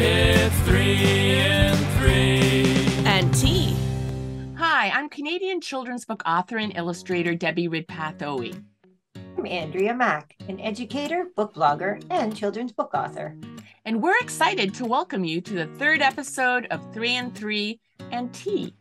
It's three and three. And tea. Hi, I'm Canadian children's book author and illustrator Debbie Ridpath Ohi. I'm Andrea Mack, an educator, book blogger, and children's book author. And we're excited to welcome you to the third episode of Three and Three and tea.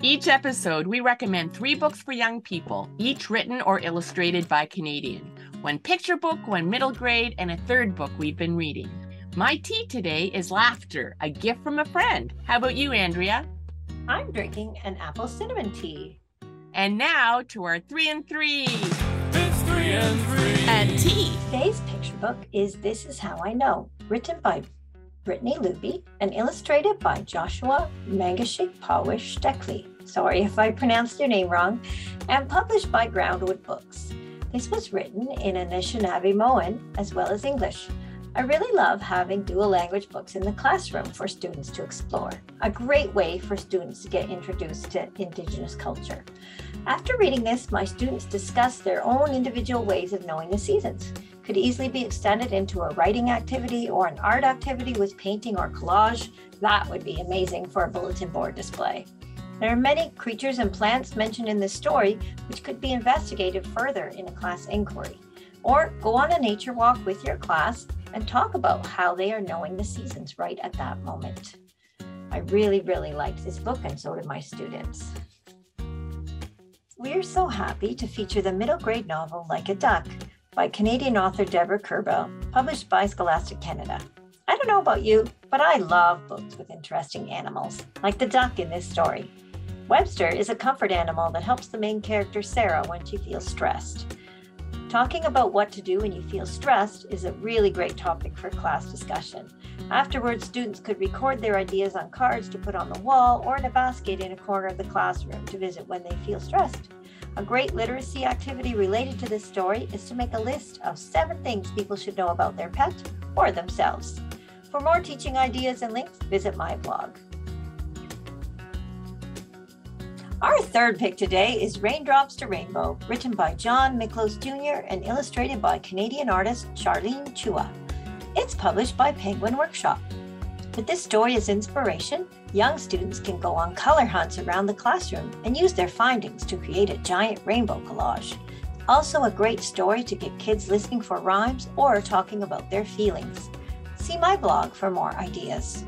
Each episode, we recommend three books for young people, each written or illustrated by Canadian. One picture book, one middle grade, and a third book we've been reading. My tea today is Laughter, a gift from a friend. How about you, Andrea? I'm drinking an apple cinnamon tea. And now to our three and three. It's three and three. And tea. Today's picture book is This Is How I Know, written by Brittany Luby and illustrated by Joshua Mangeshig Pawis-Steckley. Sorry if I pronounced your name wrong, and published by Groundwood Books. This was written in Anishinaabe as well as English. I really love having dual language books in the classroom for students to explore. A great way for students to get introduced to Indigenous culture. After reading this, my students discussed their own individual ways of knowing the seasons could easily be extended into a writing activity or an art activity with painting or collage. That would be amazing for a bulletin board display. There are many creatures and plants mentioned in this story which could be investigated further in a class inquiry. Or go on a nature walk with your class and talk about how they are knowing the seasons right at that moment. I really, really liked this book, and so did my students. We are so happy to feature the middle grade novel Like a Duck by Canadian author Deborah Kerbel, published by Scholastic Canada. I don't know about you, but I love books with interesting animals, like the duck in this story. Webster is a comfort animal that helps the main character Sarah when she feels stressed. Talking about what to do when you feel stressed is a really great topic for class discussion. Afterwards, students could record their ideas on cards to put on the wall or in a basket in a corner of the classroom to visit when they feel stressed. A great literacy activity related to this story is to make a list of seven things people should know about their pet or themselves. For more teaching ideas and links, visit my blog. Our third pick today is Raindrops to Rainbow, written by John Miklos Jr. and illustrated by Canadian artist Charlene Chua. It's published by Penguin Workshop. With this story as inspiration, young students can go on color hunts around the classroom and use their findings to create a giant rainbow collage. Also, a great story to get kids listening for rhymes or talking about their feelings. See my blog for more ideas.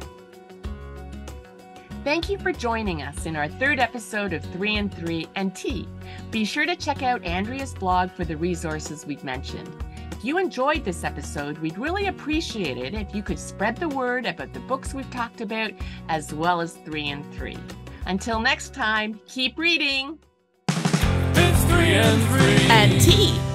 Thank you for joining us in our third episode of 3 and 3 and tea. Be sure to check out Andrea's blog for the resources we've mentioned. If you enjoyed this episode, we'd really appreciate it if you could spread the word about the books we've talked about, as well as 3 and 3. Until next time, keep reading. It's three and three. And tea.